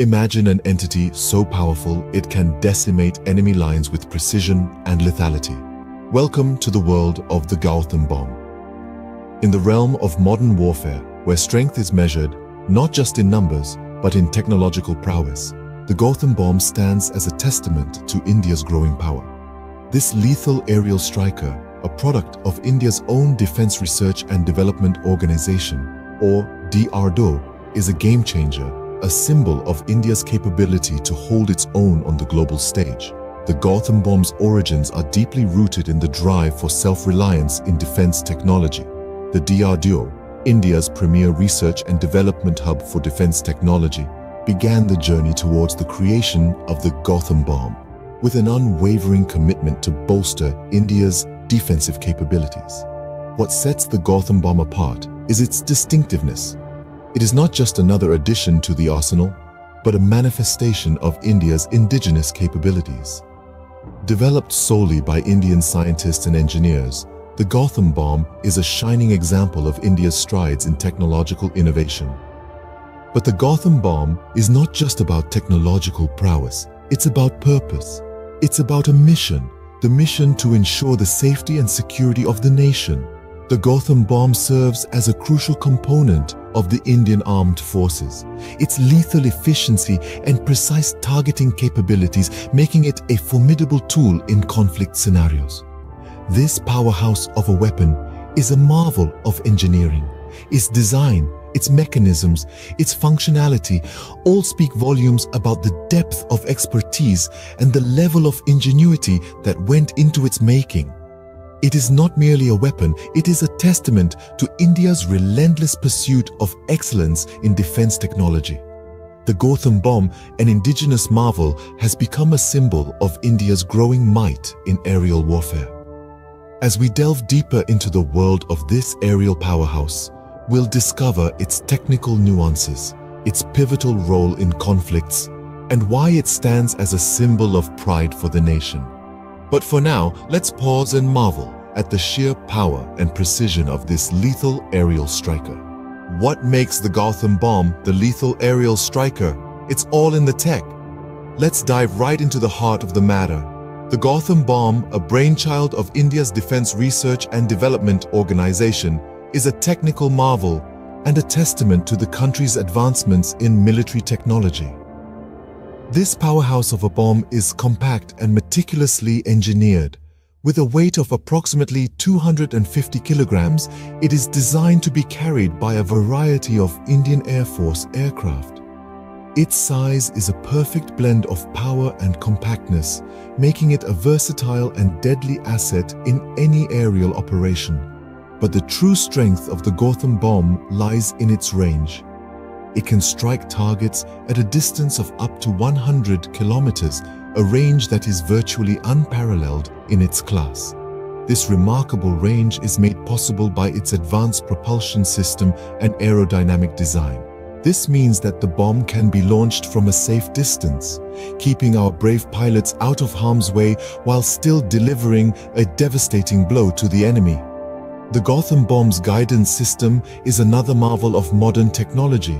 Imagine an entity so powerful it can decimate enemy lines with precision and lethality. Welcome to the world of the Gautham bomb. In the realm of modern warfare, where strength is measured not just in numbers, but in technological prowess, the Gautham bomb stands as a testament to India's growing power. This lethal aerial striker, a product of India's own Defense Research and Development Organization, or DRDO, is a game changer a symbol of India's capability to hold its own on the global stage. The Gautham bomb's origins are deeply rooted in the drive for self-reliance in defense technology. The DRDO, India's premier research and development hub for defense technology, began the journey towards the creation of the Gautham bomb with an unwavering commitment to bolster India's defensive capabilities. What sets the Gautham bomb apart is its distinctiveness, it is not just another addition to the arsenal, but a manifestation of India's indigenous capabilities. Developed solely by Indian scientists and engineers, the Gautham bomb is a shining example of India's strides in technological innovation. But the Gautham bomb is not just about technological prowess, it's about purpose. It's about a mission, the mission to ensure the safety and security of the nation. The Gautham bomb serves as a crucial component of the Indian Armed Forces, its lethal efficiency and precise targeting capabilities making it a formidable tool in conflict scenarios. This powerhouse of a weapon is a marvel of engineering. Its design, its mechanisms, its functionality all speak volumes about the depth of expertise and the level of ingenuity that went into its making. It is not merely a weapon, it is a testament to India's relentless pursuit of excellence in defense technology. The Gautham bomb, an indigenous marvel, has become a symbol of India's growing might in aerial warfare. As we delve deeper into the world of this aerial powerhouse, we'll discover its technical nuances, its pivotal role in conflicts, and why it stands as a symbol of pride for the nation. But for now, let's pause and marvel at the sheer power and precision of this lethal aerial striker. What makes the Gautham bomb the lethal aerial striker? It's all in the tech. Let's dive right into the heart of the matter. The Gautham bomb, a brainchild of India's Defense Research and Development Organization, is a technical marvel and a testament to the country's advancements in military technology. This powerhouse of a bomb is compact and meticulously engineered. With a weight of approximately 250 kilograms, it is designed to be carried by a variety of Indian Air Force aircraft. Its size is a perfect blend of power and compactness, making it a versatile and deadly asset in any aerial operation. But the true strength of the Gautham bomb lies in its range. It can strike targets at a distance of up to 100 kilometers, a range that is virtually unparalleled in its class. This remarkable range is made possible by its advanced propulsion system and aerodynamic design. This means that the bomb can be launched from a safe distance, keeping our brave pilots out of harm's way while still delivering a devastating blow to the enemy. The Gautham bomb's guidance system is another marvel of modern technology.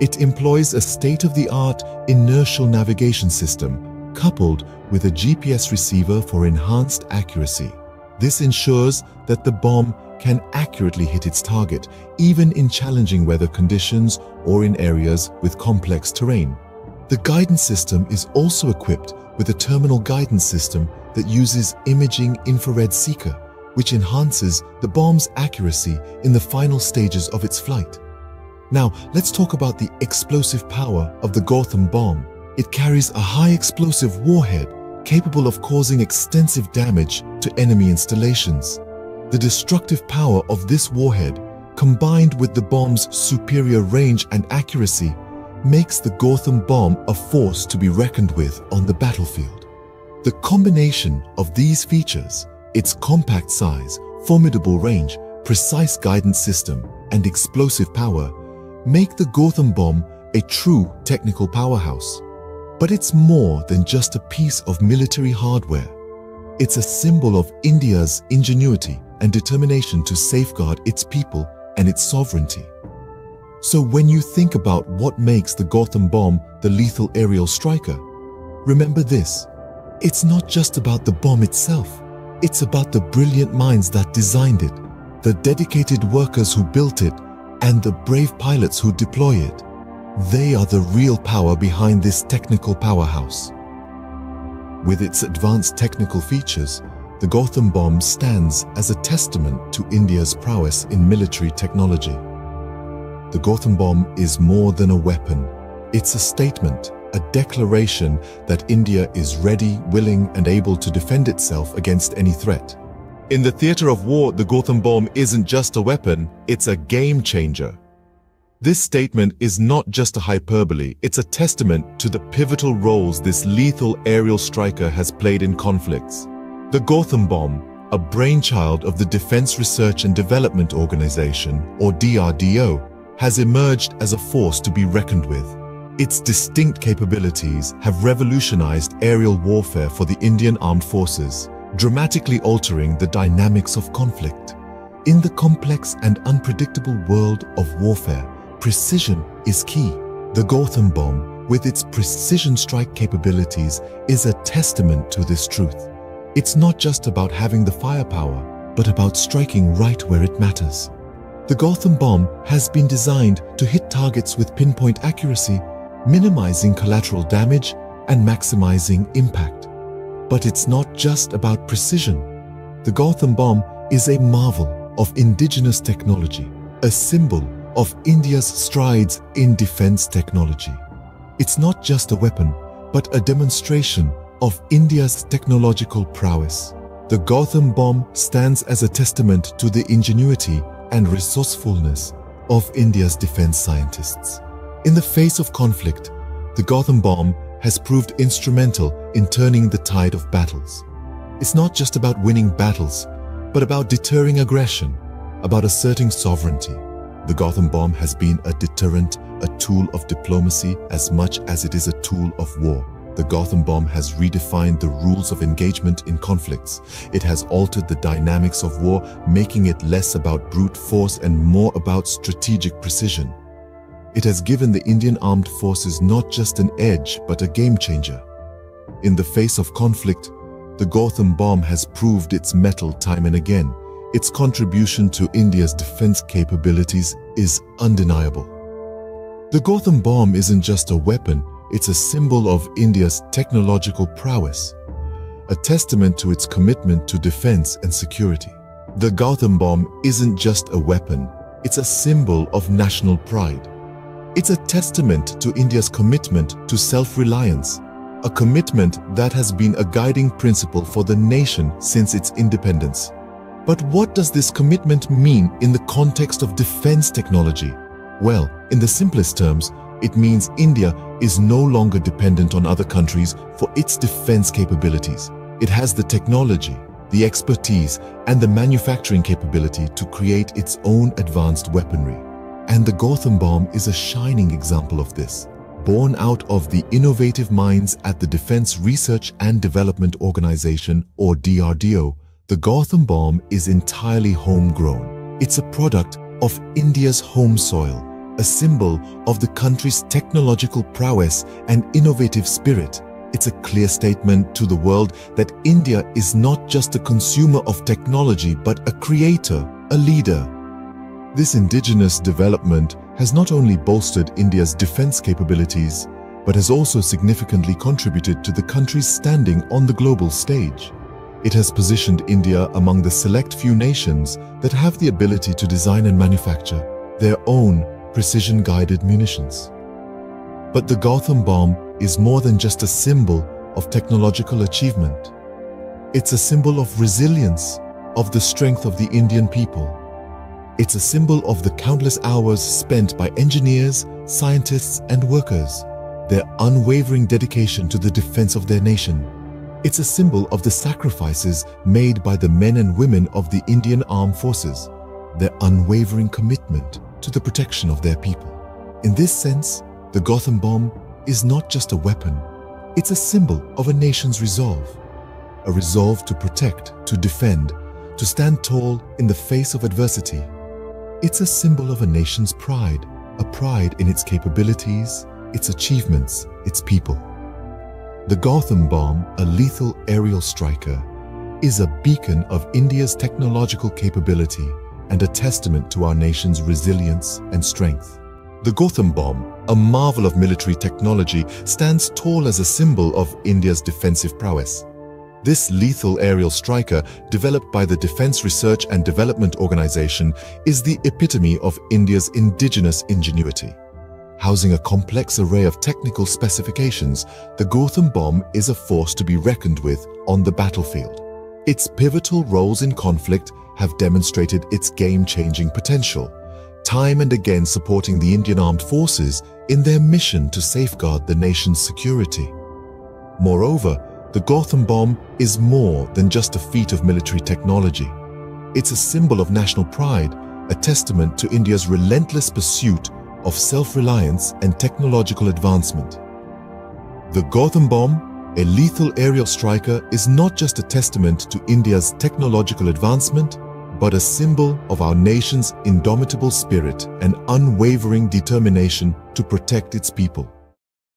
It employs a state-of-the-art inertial navigation system coupled with a GPS receiver for enhanced accuracy. This ensures that the bomb can accurately hit its target, even in challenging weather conditions or in areas with complex terrain. The guidance system is also equipped with a terminal guidance system that uses imaging infrared seeker, which enhances the bomb's accuracy in the final stages of its flight. Now, let's talk about the explosive power of the Gautham bomb. It carries a high explosive warhead capable of causing extensive damage to enemy installations. The destructive power of this warhead, combined with the bomb's superior range and accuracy, makes the Gautham bomb a force to be reckoned with on the battlefield. The combination of these features, its compact size, formidable range, precise guidance system, and explosive power make the Gautham bomb a true technical powerhouse. But it's more than just a piece of military hardware. It's a symbol of India's ingenuity and determination to safeguard its people and its sovereignty. So when you think about what makes the Gautham bomb the lethal aerial striker, remember this. It's not just about the bomb itself. It's about the brilliant minds that designed it, the dedicated workers who built it, and the brave pilots who deploy it. They are the real power behind this technical powerhouse. With its advanced technical features, the Gautham bomb stands as a testament to India's prowess in military technology. The Gautham bomb is more than a weapon. It's a statement, a declaration that India is ready, willing and able to defend itself against any threat. In the theater of war, the Gautham bomb isn't just a weapon, it's a game changer. This statement is not just a hyperbole, it's a testament to the pivotal roles this lethal aerial striker has played in conflicts. The Gautham bomb, a brainchild of the Defense Research and Development Organization, or DRDO, has emerged as a force to be reckoned with. Its distinct capabilities have revolutionized aerial warfare for the Indian Armed Forces, dramatically altering the dynamics of conflict. In the complex and unpredictable world of warfare, precision is key. The Gautham bomb, with its precision strike capabilities, is a testament to this truth. It's not just about having the firepower, but about striking right where it matters. The Gautham bomb has been designed to hit targets with pinpoint accuracy, minimizing collateral damage and maximizing impact. But it's not just about precision. The Gautham bomb is a marvel of indigenous technology, a symbol of India's strides in defense technology. It's not just a weapon, but a demonstration of India's technological prowess. The Gautham bomb stands as a testament to the ingenuity and resourcefulness of India's defense scientists. In the face of conflict, the Gautham bomb has proved instrumental in turning the tide of battles. It's not just about winning battles, but about deterring aggression, about asserting sovereignty. The Gautham bomb has been a deterrent, a tool of diplomacy as much as it is a tool of war. The Gautham bomb has redefined the rules of engagement in conflicts. It has altered the dynamics of war, making it less about brute force and more about strategic precision. It has given the Indian armed forces not just an edge, but a game changer. In the face of conflict, the Gautham bomb has proved its mettle time and again. Its contribution to India's defense capabilities is undeniable. The Gautham bomb isn't just a weapon, it's a symbol of India's technological prowess, a testament to its commitment to defense and security. The Gautham bomb isn't just a weapon, it's a symbol of national pride. It's a testament to India's commitment to self-reliance, a commitment that has been a guiding principle for the nation since its independence. But what does this commitment mean in the context of defense technology? Well, in the simplest terms, it means India is no longer dependent on other countries for its defense capabilities. It has the technology, the expertise, and the manufacturing capability to create its own advanced weaponry. And the Gautham bomb is a shining example of this. Born out of the innovative minds at the Defense Research and Development Organization, or DRDO, the Gautham bomb is entirely homegrown. It's a product of India's home soil, a symbol of the country's technological prowess and innovative spirit. It's a clear statement to the world that India is not just a consumer of technology, but a creator, a leader. This indigenous development has not only bolstered India's defense capabilities, but has also significantly contributed to the country's standing on the global stage. It has positioned India among the select few nations that have the ability to design and manufacture their own precision-guided munitions. But the Gautham bomb is more than just a symbol of technological achievement. It's a symbol of resilience, of the strength of the Indian people. It's a symbol of the countless hours spent by engineers, scientists and workers, their unwavering dedication to the defense of their nation. It's a symbol of the sacrifices made by the men and women of the Indian Armed Forces, their unwavering commitment to the protection of their people. In this sense, the Gautham bomb is not just a weapon, it's a symbol of a nation's resolve. A resolve to protect, to defend, to stand tall in the face of adversity. It's a symbol of a nation's pride, a pride in its capabilities, its achievements, its people. The Gautham bomb, a lethal aerial striker, is a beacon of India's technological capability and a testament to our nation's resilience and strength. The Gautham bomb, a marvel of military technology, stands tall as a symbol of India's defensive prowess. This lethal aerial striker, developed by the Defence Research and Development Organization, is the epitome of India's indigenous ingenuity. Housing a complex array of technical specifications, the Gautham bomb is a force to be reckoned with on the battlefield. Its pivotal roles in conflict have demonstrated its game-changing potential, time and again supporting the Indian Armed Forces in their mission to safeguard the nation's security. Moreover, the Gautham bomb is more than just a feat of military technology. It's a symbol of national pride, a testament to India's relentless pursuit of self-reliance and technological advancement. The Gautham bomb, a lethal aerial striker, is not just a testament to India's technological advancement, but a symbol of our nation's indomitable spirit and unwavering determination to protect its people.